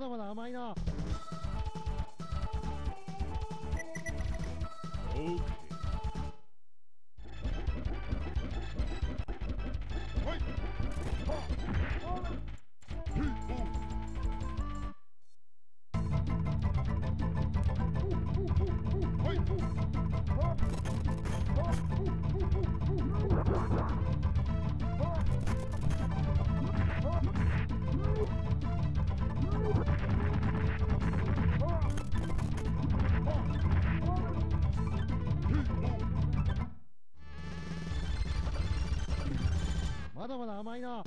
だまだ甘いな。まだまだ甘いな。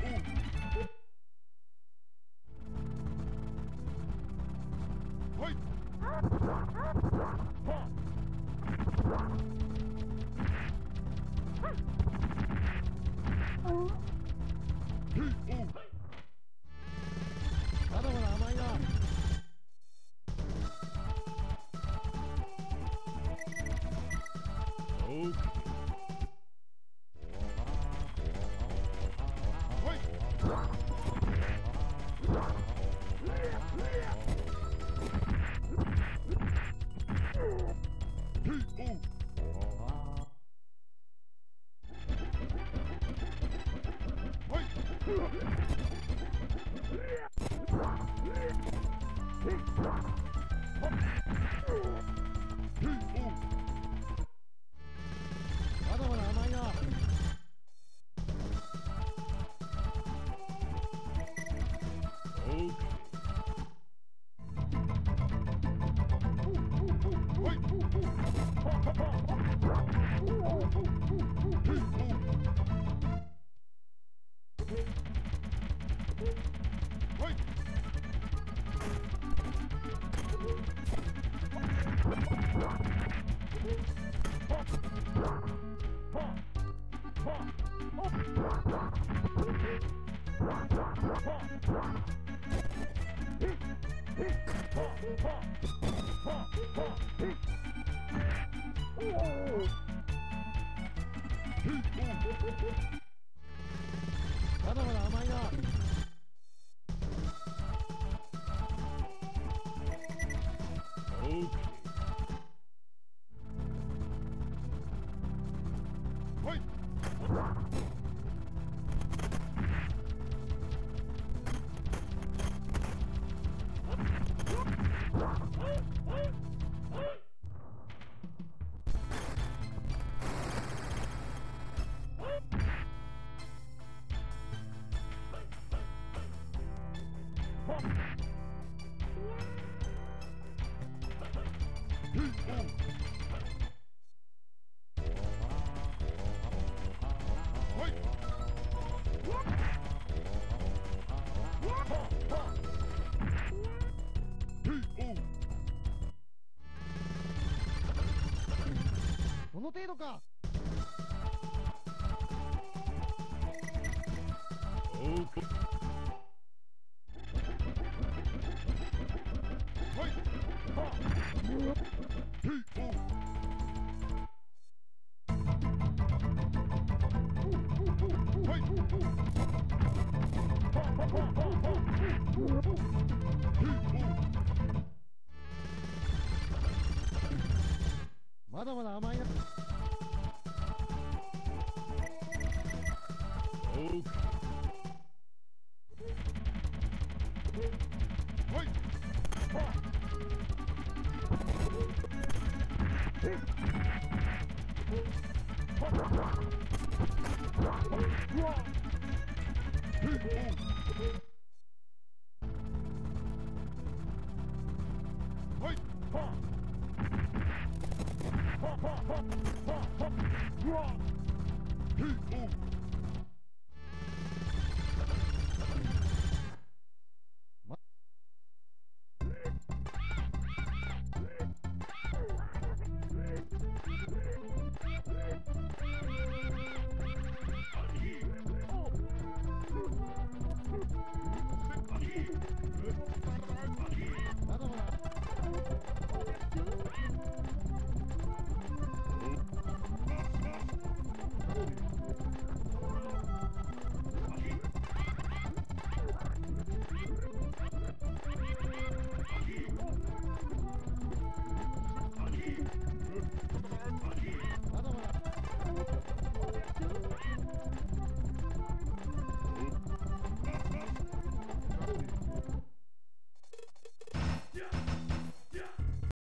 Okay. ま Wait! まだ甘いな Okay. まだまだ甘いな この程度か Okay. ままだまだ甘いな。はい Whoa!